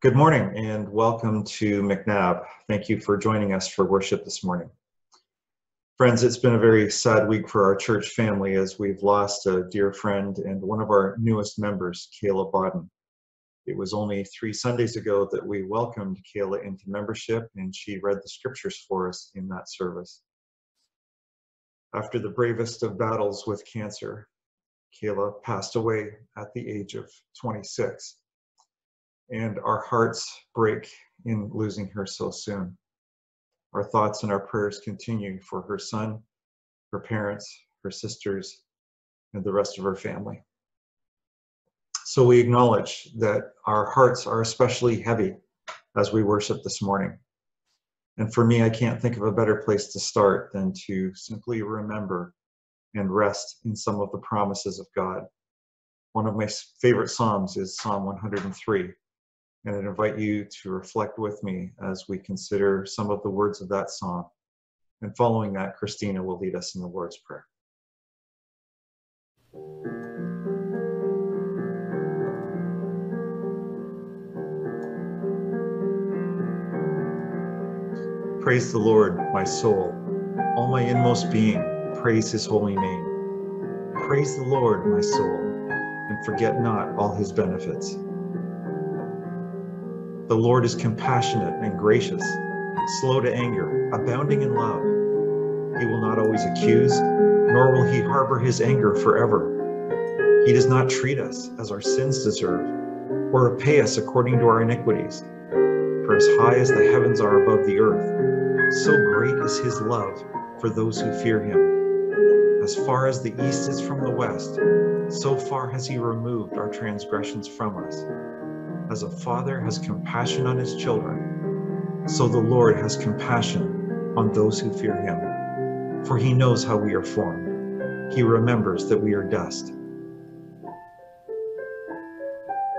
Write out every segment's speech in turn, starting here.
Good morning and welcome to MacNab. Thank you for joining us for worship this morning. Friends, it's been a very sad week for our church family as we've lost a dear friend and one of our newest members, Kayla Bodden. It was only three Sundays ago that we welcomed Kayla into membership and she read the scriptures for us in that service. After the bravest of battles with cancer, Kayla passed away at the age of 26 and our hearts break in losing her so soon. Our thoughts and our prayers continue for her son, her parents, her sisters, and the rest of her family. So we acknowledge that our hearts are especially heavy as we worship this morning. And for me, I can't think of a better place to start than to simply remember and rest in some of the promises of God. One of my favorite Psalms is Psalm 103 and I invite you to reflect with me as we consider some of the words of that song. And following that, Christina will lead us in the Lord's Prayer. Praise the Lord, my soul. All my inmost being, praise his holy name. Praise the Lord, my soul, and forget not all his benefits the Lord is compassionate and gracious, slow to anger, abounding in love. He will not always accuse, nor will he harbor his anger forever. He does not treat us as our sins deserve, or repay us according to our iniquities. For as high as the heavens are above the earth, so great is his love for those who fear him. As far as the east is from the west, so far has he removed our transgressions from us as a father has compassion on his children, so the Lord has compassion on those who fear him. For he knows how we are formed. He remembers that we are dust.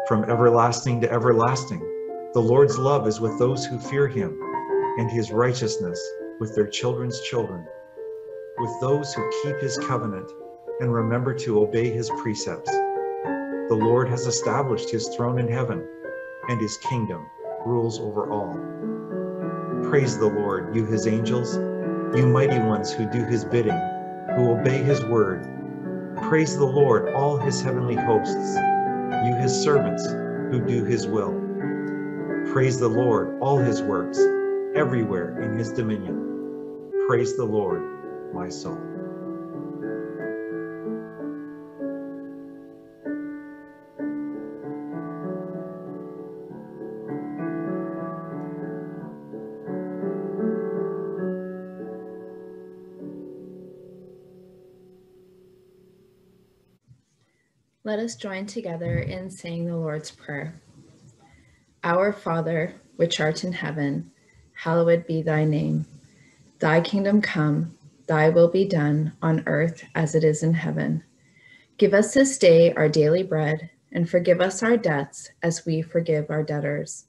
From everlasting to everlasting, the Lord's love is with those who fear him, and his righteousness with their children's children, with those who keep his covenant and remember to obey his precepts. The Lord has established his throne in heaven and his kingdom rules over all. Praise the Lord, you his angels, you mighty ones who do his bidding, who obey his word. Praise the Lord, all his heavenly hosts, you his servants who do his will. Praise the Lord, all his works, everywhere in his dominion. Praise the Lord, my soul. Let us join together in saying the Lord's Prayer. Our Father, which art in heaven, hallowed be thy name. Thy kingdom come, thy will be done on earth as it is in heaven. Give us this day our daily bread, and forgive us our debts as we forgive our debtors.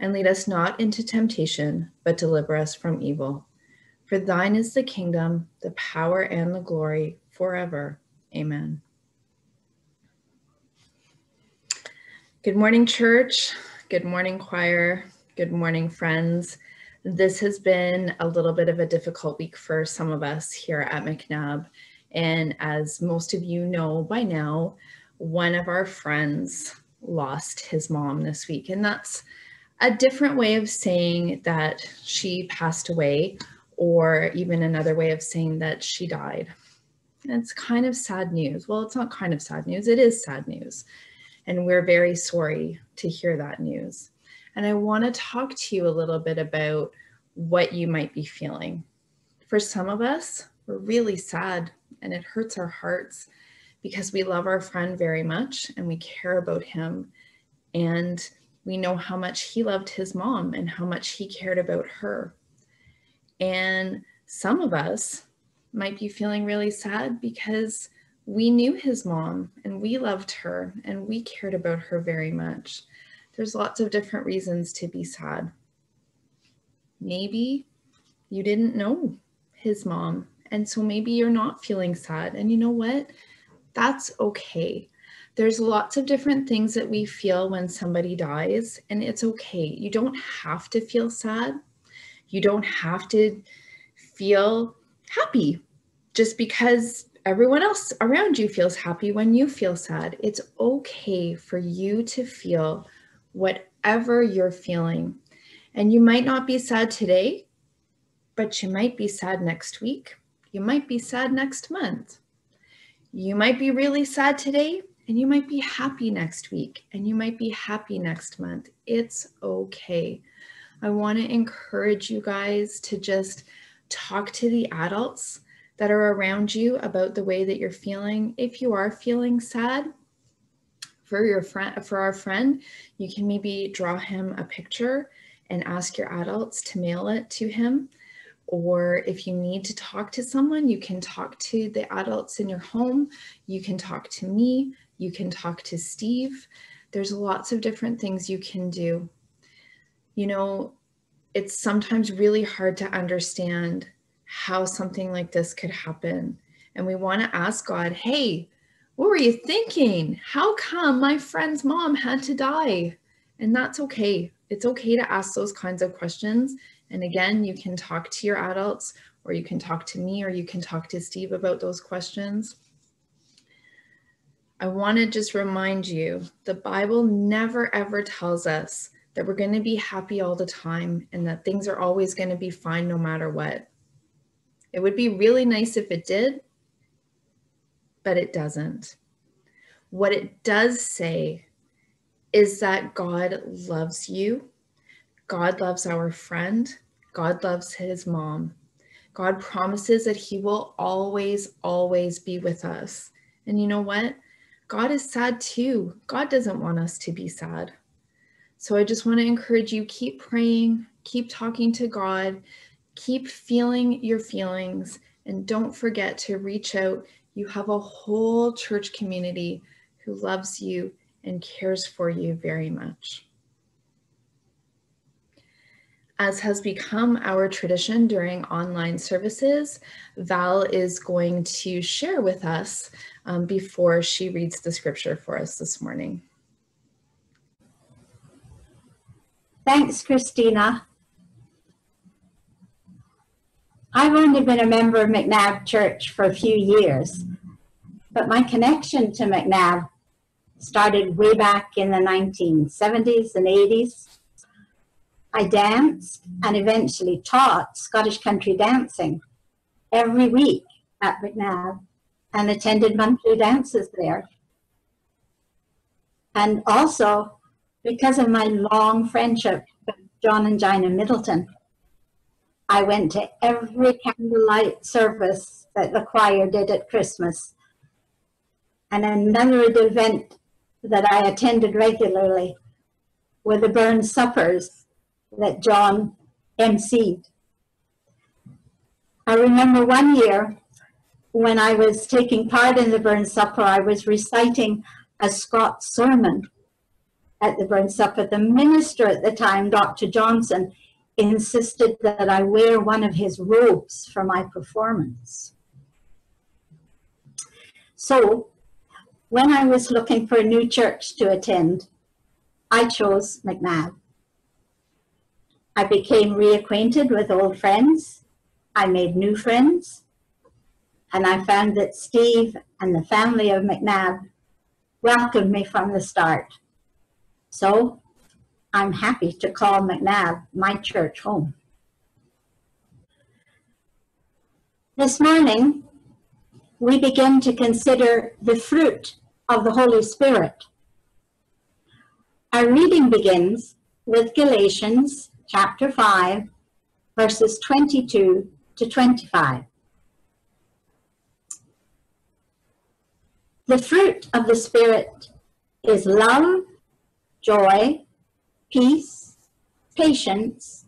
And lead us not into temptation, but deliver us from evil. For thine is the kingdom, the power, and the glory forever. Amen. Good morning, church. Good morning, choir. Good morning, friends. This has been a little bit of a difficult week for some of us here at MacNab. And as most of you know by now, one of our friends lost his mom this week. And that's a different way of saying that she passed away, or even another way of saying that she died. And it's kind of sad news. Well, it's not kind of sad news, it is sad news. And we're very sorry to hear that news. And I want to talk to you a little bit about what you might be feeling. For some of us, we're really sad and it hurts our hearts because we love our friend very much and we care about him. And we know how much he loved his mom and how much he cared about her. And some of us might be feeling really sad because we knew his mom and we loved her and we cared about her very much. There's lots of different reasons to be sad. Maybe you didn't know his mom, and so maybe you're not feeling sad. And you know what? That's okay. There's lots of different things that we feel when somebody dies, and it's okay. You don't have to feel sad. You don't have to feel happy just because everyone else around you feels happy when you feel sad. It's okay for you to feel whatever you're feeling. And you might not be sad today, but you might be sad next week. You might be sad next month. You might be really sad today, and you might be happy next week, and you might be happy next month. It's okay. I want to encourage you guys to just talk to the adults that are around you about the way that you're feeling. If you are feeling sad, for your friend for our friend, you can maybe draw him a picture and ask your adults to mail it to him. Or if you need to talk to someone, you can talk to the adults in your home. You can talk to me. You can talk to Steve. There's lots of different things you can do. You know, it's sometimes really hard to understand how something like this could happen. And we want to ask God, hey, what were you thinking? How come my friend's mom had to die? And that's okay. It's okay to ask those kinds of questions. And again, you can talk to your adults, or you can talk to me, or you can talk to Steve about those questions. I want to just remind you the Bible never ever tells us that we're going to be happy all the time and that things are always going to be fine no matter what. It would be really nice if it did, but it doesn't. What it does say is that God loves you. God loves our friend. God loves his mom. God promises that he will always, always be with us. And you know what? God is sad too. God doesn't want us to be sad. So I just want to encourage you keep praying, keep talking to God, keep feeling your feelings and don't forget to reach out. You have a whole church community who loves you and cares for you very much. As has become our tradition during online services, Val is going to share with us um, before she reads the scripture for us this morning. Thanks, Christina. I've only been a member of MacNab Church for a few years, but my connection to MacNab started way back in the 1970s and 80s. I danced and eventually taught Scottish country dancing every week at MacNab and attended monthly dances there. And also, because of my long friendship with John and Gina Middleton, I went to every candlelight service that the choir did at Christmas. And another event that I attended regularly were the Burns Suppers that John emceed. I remember one year when I was taking part in the Burns Supper, I was reciting a Scots sermon at the Burns Supper. The minister at the time, Dr. Johnson, insisted that I wear one of his robes for my performance. So, when I was looking for a new church to attend, I chose MacNab. I became reacquainted with old friends. I made new friends. And I found that Steve and the family of MacNab welcomed me from the start. So I'm happy to call MacNab my church home. This morning, we begin to consider the fruit of the Holy Spirit. Our reading begins with Galatians chapter 5, verses 22 to 25. The fruit of the Spirit is love, joy, peace, patience,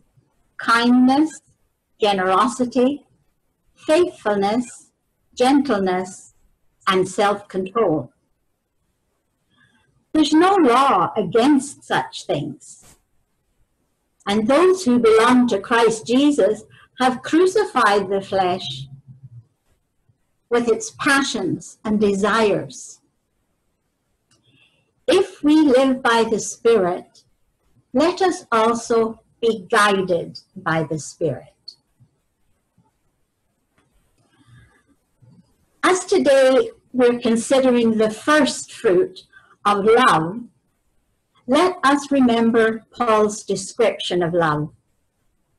kindness, generosity, faithfulness, gentleness, and self-control. There's no law against such things. And those who belong to Christ Jesus have crucified the flesh with its passions and desires. If we live by the Spirit, let us also be guided by the Spirit. As today we're considering the first fruit of love, let us remember Paul's description of love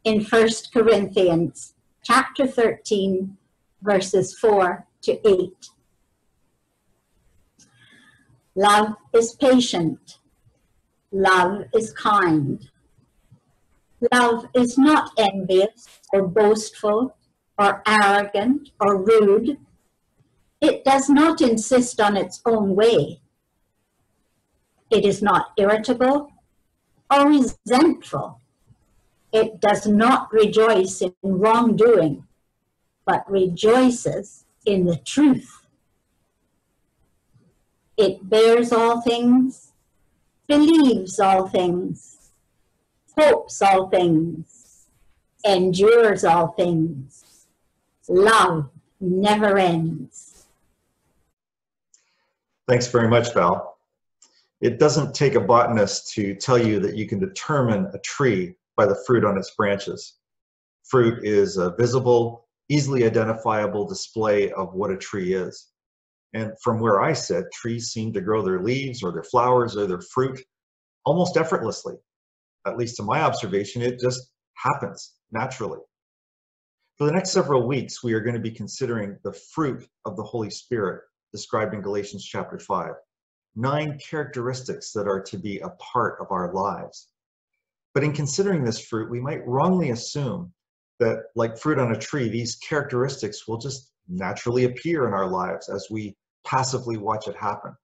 in 1 Corinthians chapter 13, verses 4 to 8. Love is patient. Love is kind. Love is not envious or boastful or arrogant or rude. It does not insist on its own way. It is not irritable or resentful. It does not rejoice in wrongdoing, but rejoices in the truth. It bears all things, believes all things, hopes all things, endures all things. Love never ends. Thanks very much, Val. It doesn't take a botanist to tell you that you can determine a tree by the fruit on its branches. Fruit is a visible, easily identifiable display of what a tree is. And from where I sit, trees seem to grow their leaves or their flowers or their fruit almost effortlessly. At least to my observation, it just happens naturally. For the next several weeks, we are going to be considering the fruit of the Holy Spirit described in Galatians chapter 5. Nine characteristics that are to be a part of our lives. But in considering this fruit, we might wrongly assume that, like fruit on a tree, these characteristics will just naturally appear in our lives as we passively watch it happen.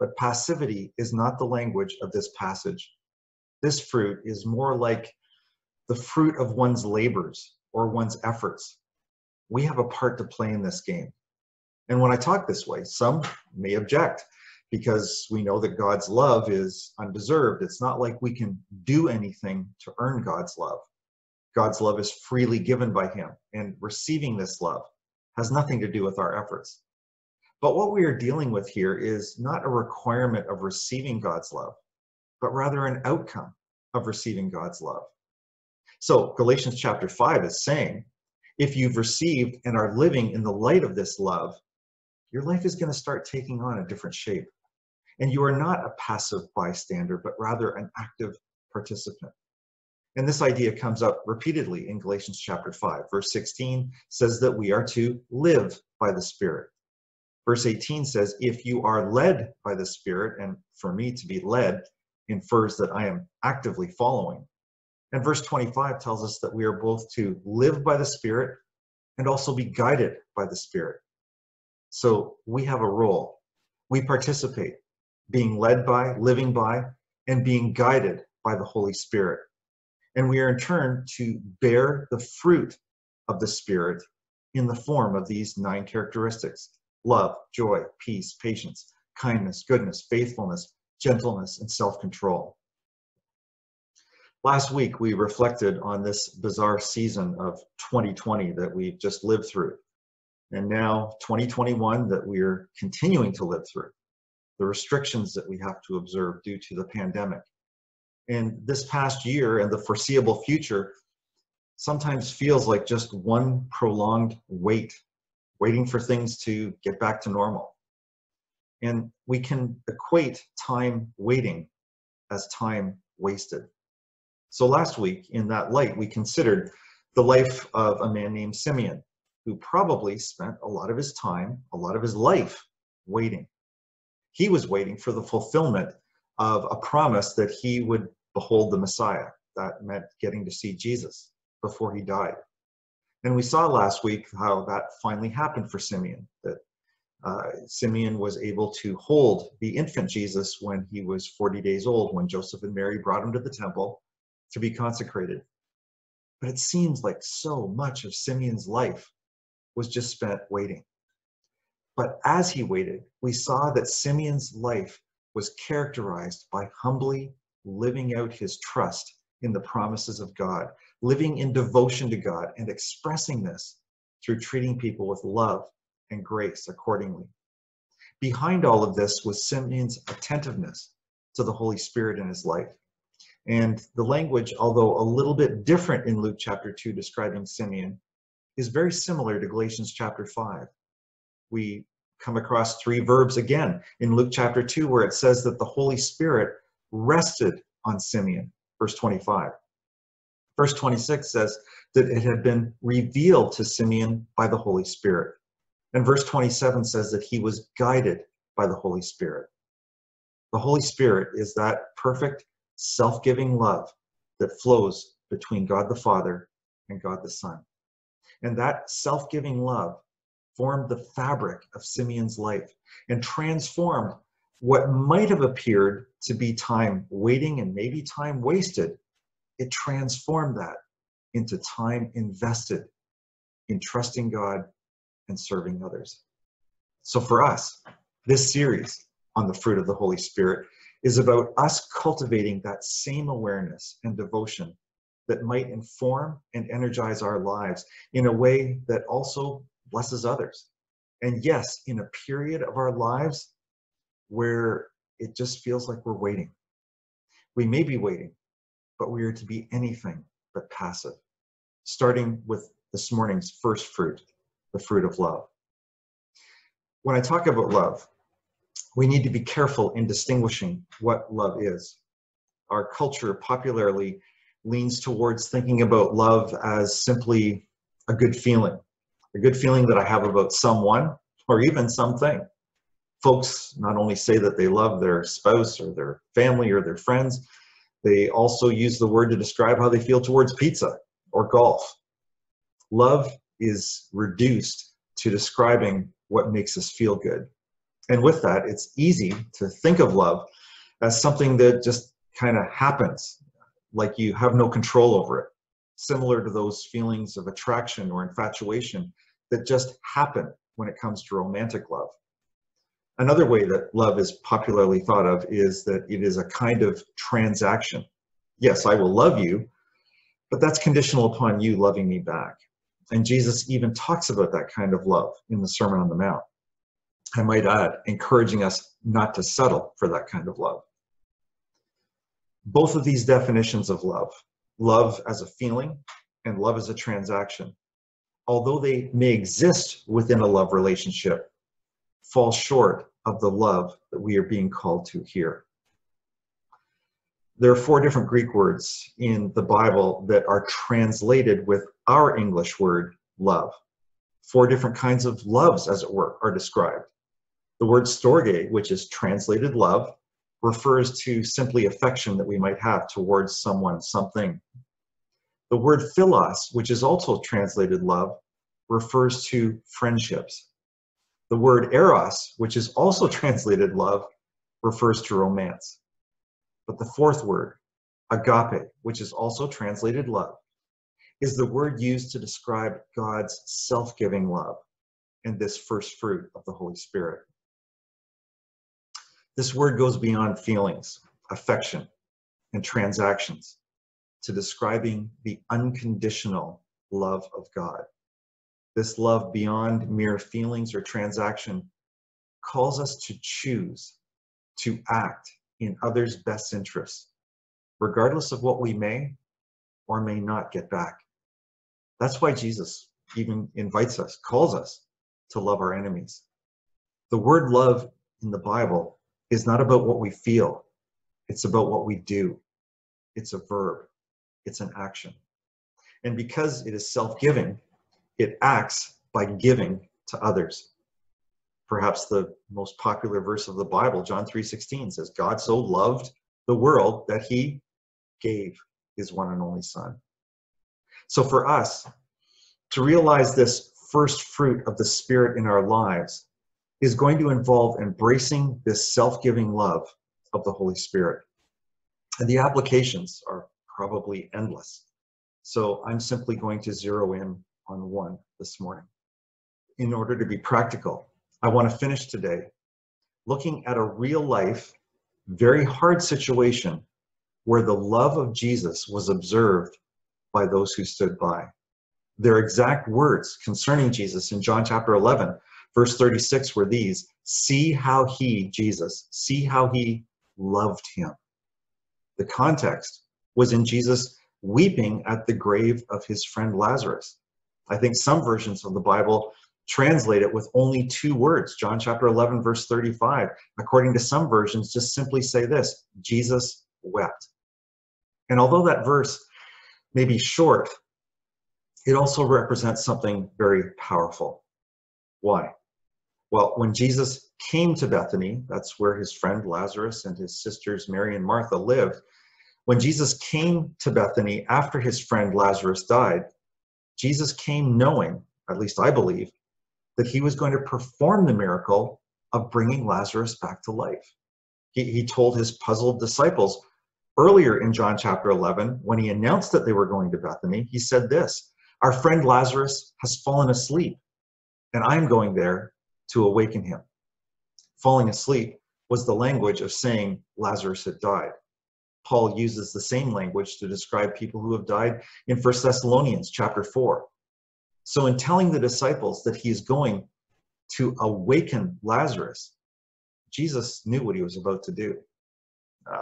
But passivity is not the language of this passage. This fruit is more like the fruit of one's labors or one's efforts. We have a part to play in this game. And when I talk this way, some may object because we know that God's love is undeserved. It's not like we can do anything to earn God's love. God's love is freely given by Him, and receiving this love has nothing to do with our efforts. But what we are dealing with here is not a requirement of receiving God's love, but rather an outcome of receiving God's love. So Galatians chapter 5 is saying, if you've received and are living in the light of this love, your life is going to start taking on a different shape. And you are not a passive bystander, but rather an active participant. And this idea comes up repeatedly in Galatians chapter 5. Verse 16 says that we are to live by the Spirit. Verse 18 says, if you are led by the Spirit, and for me to be led infers that I am actively following. And verse 25 tells us that we are both to live by the Spirit and also be guided by the Spirit. So we have a role. We participate, being led by, living by, and being guided by the Holy Spirit. And we are in turn to bear the fruit of the Spirit in the form of these nine characteristics love, joy, peace, patience, kindness, goodness, faithfulness, gentleness, and self control. Last week, we reflected on this bizarre season of 2020 that we've just lived through, and now 2021 that we're continuing to live through, the restrictions that we have to observe due to the pandemic. And this past year and the foreseeable future sometimes feels like just one prolonged wait waiting for things to get back to normal. And we can equate time waiting as time wasted. So last week, in that light, we considered the life of a man named Simeon, who probably spent a lot of his time, a lot of his life waiting. He was waiting for the fulfillment of a promise that he would behold the Messiah. That meant getting to see Jesus before he died. And we saw last week how that finally happened for Simeon, that uh, Simeon was able to hold the infant Jesus when he was 40 days old, when Joseph and Mary brought him to the temple to be consecrated. But it seems like so much of Simeon's life was just spent waiting. But as he waited, we saw that Simeon's life was characterized by humbly living out his trust in the promises of God, living in devotion to God, and expressing this through treating people with love and grace accordingly. Behind all of this was Simeon's attentiveness to the Holy Spirit in his life. And the language, although a little bit different in Luke chapter 2 describing Simeon, is very similar to Galatians chapter 5. We come across three verbs again in Luke chapter 2 where it says that the Holy Spirit rested on Simeon, verse 25. Verse 26 says that it had been revealed to Simeon by the Holy Spirit. And verse 27 says that he was guided by the Holy Spirit. The Holy Spirit is that perfect, self giving love that flows between God the Father and God the Son. And that self giving love formed the fabric of Simeon's life and transformed what might have appeared to be time waiting and maybe time wasted. It transformed that into time invested in trusting God and serving others. So for us, this series on the fruit of the Holy Spirit is about us cultivating that same awareness and devotion that might inform and energize our lives in a way that also blesses others. And yes, in a period of our lives where it just feels like we're waiting. We may be waiting, but we are to be anything but passive, starting with this morning's first fruit, the fruit of love. When I talk about love, we need to be careful in distinguishing what love is. Our culture popularly leans towards thinking about love as simply a good feeling, a good feeling that I have about someone or even something. Folks not only say that they love their spouse or their family or their friends, they also use the word to describe how they feel towards pizza or golf. Love is reduced to describing what makes us feel good. And with that, it's easy to think of love as something that just kind of happens, like you have no control over it, similar to those feelings of attraction or infatuation that just happen when it comes to romantic love. Another way that love is popularly thought of is that it is a kind of transaction. Yes, I will love you, but that's conditional upon you loving me back. And Jesus even talks about that kind of love in the Sermon on the Mount. I might add, encouraging us not to settle for that kind of love. Both of these definitions of love, love as a feeling and love as a transaction, although they may exist within a love relationship, fall short of the love that we are being called to here. There are four different Greek words in the Bible that are translated with our English word love. Four different kinds of loves, as it were, are described. The word storge, which is translated love, refers to simply affection that we might have towards someone, something. The word philos, which is also translated love, refers to friendships. The word eros, which is also translated love, refers to romance. But the fourth word, agape, which is also translated love, is the word used to describe God's self giving love and this first fruit of the Holy Spirit. This word goes beyond feelings, affection, and transactions to describing the unconditional love of God. This love beyond mere feelings or transaction calls us to choose to act in others' best interests, regardless of what we may or may not get back. That's why Jesus even invites us, calls us to love our enemies. The word love in the Bible is not about what we feel, it's about what we do. It's a verb, it's an action. And because it is self giving, it acts by giving to others. Perhaps the most popular verse of the Bible, John 3:16 says God so loved the world that he gave his one and only son. So for us to realize this first fruit of the spirit in our lives is going to involve embracing this self giving love of the Holy Spirit. And the applications are probably endless. So I'm simply going to zero in on one this morning. In order to be practical, I want to finish today looking at a real life, very hard situation where the love of Jesus was observed by those who stood by. Their exact words concerning Jesus in John chapter 11 Verse 36 were these See how he, Jesus, see how he loved him. The context was in Jesus weeping at the grave of his friend Lazarus. I think some versions of the Bible translate it with only two words John chapter 11, verse 35. According to some versions, just simply say this Jesus wept. And although that verse may be short, it also represents something very powerful. Why? Well, when Jesus came to Bethany, that's where his friend Lazarus and his sisters Mary and Martha lived. When Jesus came to Bethany after his friend Lazarus died, Jesus came knowing, at least I believe, that he was going to perform the miracle of bringing Lazarus back to life. He, he told his puzzled disciples earlier in John chapter 11, when he announced that they were going to Bethany, he said this Our friend Lazarus has fallen asleep, and I'm going there to awaken him. Falling asleep was the language of saying Lazarus had died. Paul uses the same language to describe people who have died in 1 Thessalonians chapter 4. So, in telling the disciples that he is going to awaken Lazarus, Jesus knew what he was about to do.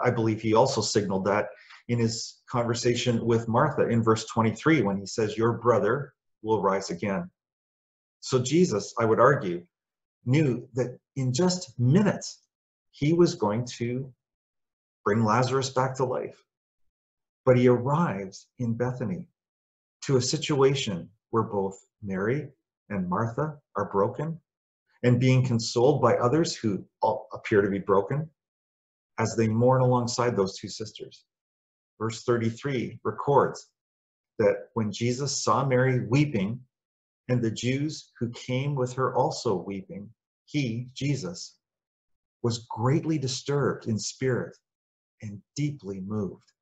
I believe he also signaled that in his conversation with Martha in verse 23 when he says, Your brother will rise again. So, Jesus, I would argue, knew that in just minutes he was going to bring Lazarus back to life. But he arrives in Bethany to a situation where both Mary and Martha are broken and being consoled by others who appear to be broken as they mourn alongside those two sisters. Verse 33 records that when Jesus saw Mary weeping and the Jews who came with her also weeping, he, Jesus, was greatly disturbed in spirit and deeply moved.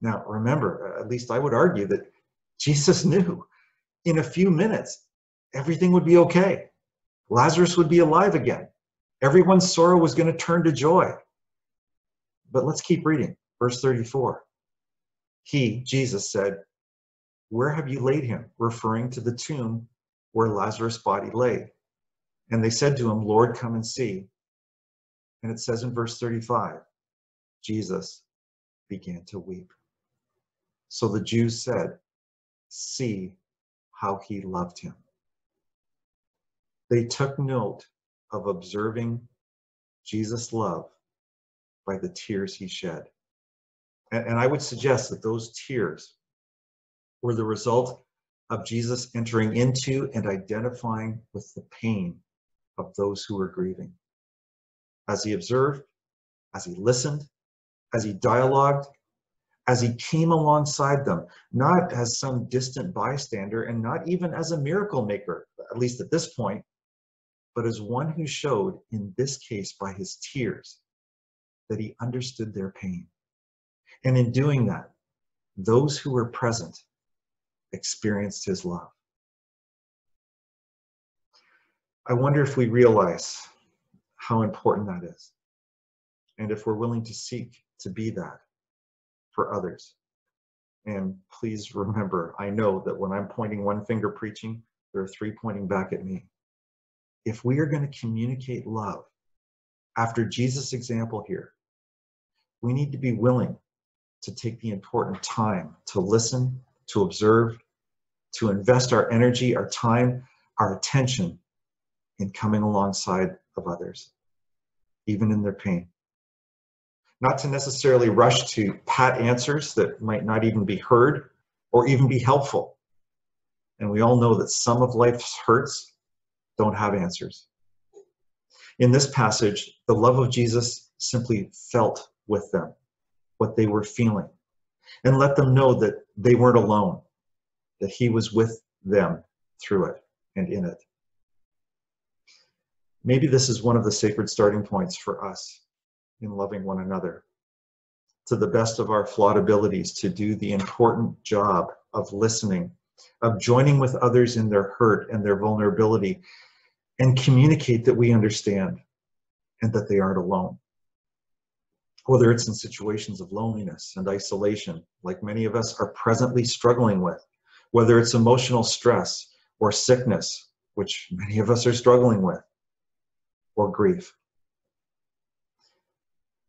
Now, remember, at least I would argue that Jesus knew in a few minutes everything would be okay. Lazarus would be alive again. Everyone's sorrow was going to turn to joy. But let's keep reading. Verse 34. He, Jesus, said, Where have you laid him? Referring to the tomb where Lazarus' body lay. And they said to him, Lord, come and see. And it says in verse 35 Jesus began to weep. So the Jews said, See how he loved him. They took note of observing Jesus' love by the tears he shed. And, and I would suggest that those tears were the result of Jesus entering into and identifying with the pain of those who were grieving. As he observed, as he listened, as he dialogued, as he came alongside them, not as some distant bystander and not even as a miracle maker, at least at this point, but as one who showed, in this case by his tears, that he understood their pain. And in doing that, those who were present experienced his love. I wonder if we realize how important that is, and if we're willing to seek to be that for others. And please remember, I know that when I'm pointing one finger preaching, there are three pointing back at me. If we are going to communicate love after Jesus' example here, we need to be willing to take the important time to listen, to observe, to invest our energy, our time, our attention in coming alongside of others, even in their pain. Not to necessarily rush to pat answers that might not even be heard or even be helpful. And we all know that some of life's hurts don't have answers. In this passage, the love of Jesus simply felt with them what they were feeling and let them know that they weren't alone, that He was with them through it and in it. Maybe this is one of the sacred starting points for us in loving one another to the best of our flawed abilities to do the important job of listening, of joining with others in their hurt and their vulnerability, and communicate that we understand and that they aren't alone. Whether it's in situations of loneliness and isolation, like many of us are presently struggling with, whether it's emotional stress or sickness, which many of us are struggling with, or grief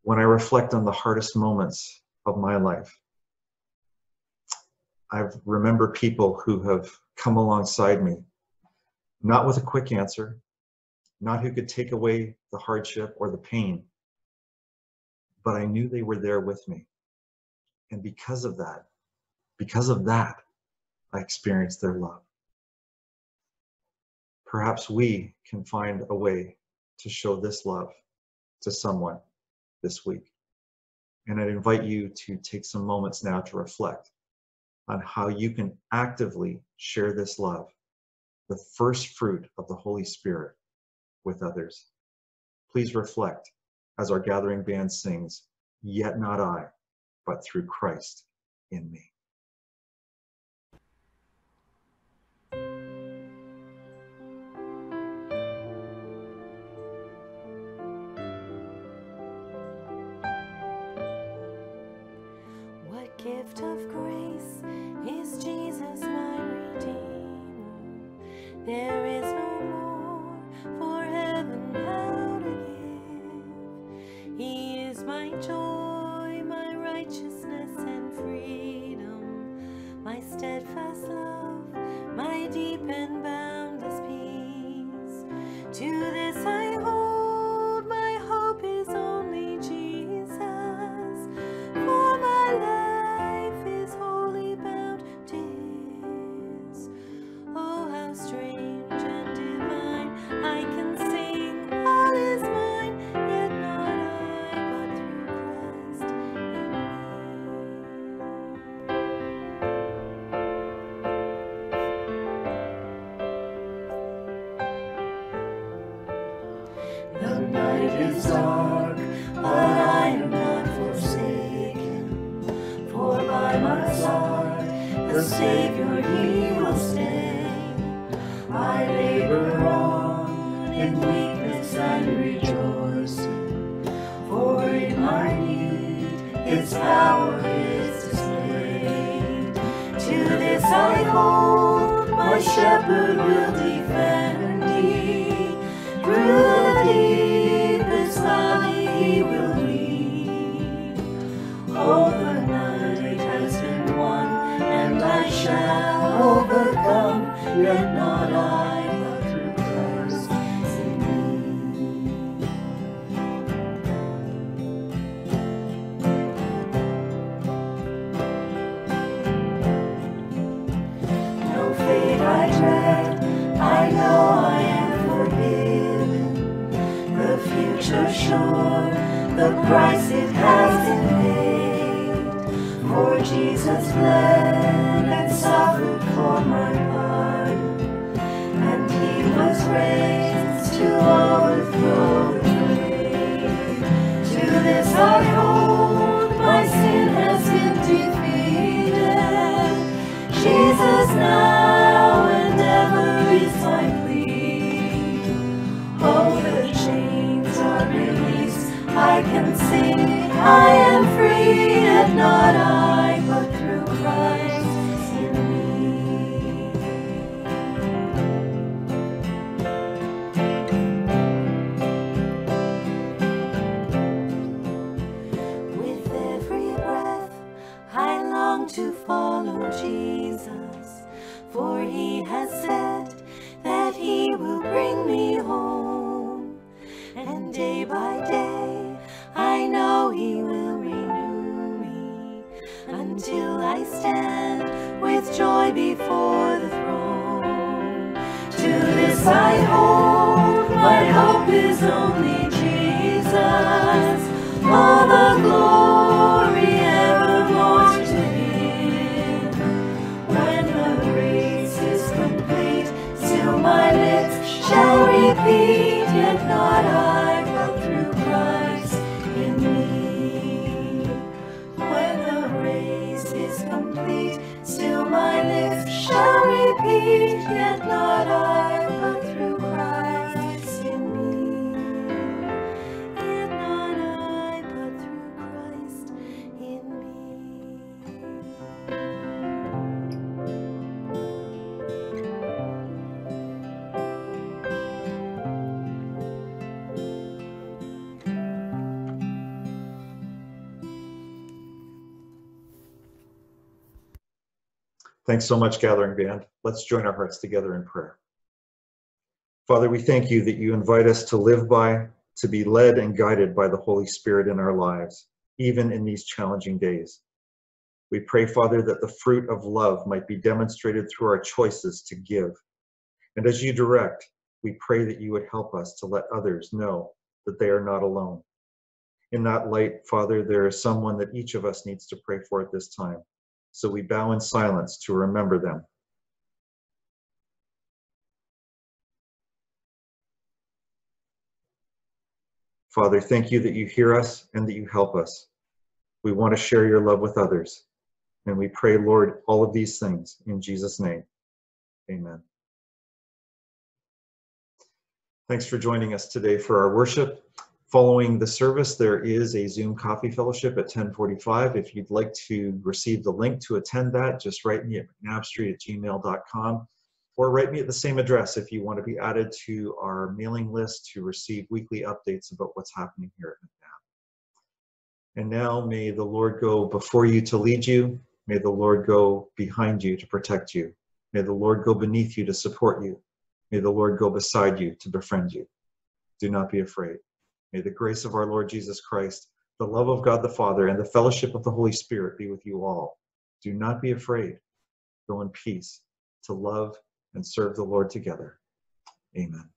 when I reflect on the hardest moments of my life, I remember people who have come alongside me, not with a quick answer, not who could take away the hardship or the pain, but I knew they were there with me. And because of that, because of that, I experienced their love. Perhaps we can find a way to show this love to someone this week. And I'd invite you to take some moments now to reflect on how you can actively share this love, the first fruit of the Holy Spirit, with others. Please reflect as our gathering band sings, Yet not I, but through Christ in me. Gift of Savior He will stay. I labor on in weakness and rejoice, For in my need, His power is displayed. To this I hold, my shepherd will defend Jesus bled and suffered for my pardon, and he was raised to overthrow the grave. To this I hold, my sin has been defeated. Jesus now and ever is my plea. Oh, the chains are released. I can sing. I am free, and not I, has said that he will bring me home. And day by day, I know he will renew me until I stand with joy before the throne. To this I hold, my hope is only Jesus. All the glory Thanks so much, Gathering Band. Let's join our hearts together in prayer. Father, we thank you that you invite us to live by, to be led and guided by the Holy Spirit in our lives, even in these challenging days. We pray, Father, that the fruit of love might be demonstrated through our choices to give. And as you direct, we pray that you would help us to let others know that they are not alone. In that light, Father, there is someone that each of us needs to pray for at this time. So we bow in silence to remember them. Father, thank you that you hear us and that you help us. We want to share your love with others. And we pray, Lord, all of these things in Jesus' name. Amen. Thanks for joining us today for our worship. Following the service, there is a Zoom coffee fellowship at 1045. If you'd like to receive the link to attend that, just write me at macnabstreet at gmail.com or write me at the same address if you want to be added to our mailing list to receive weekly updates about what's happening here at MacNab. And now may the Lord go before you to lead you. May the Lord go behind you to protect you. May the Lord go beneath you to support you. May the Lord go beside you to befriend you. Do not be afraid. May the grace of our Lord Jesus Christ, the love of God the Father, and the fellowship of the Holy Spirit be with you all. Do not be afraid. Go in peace to love and serve the Lord together. Amen.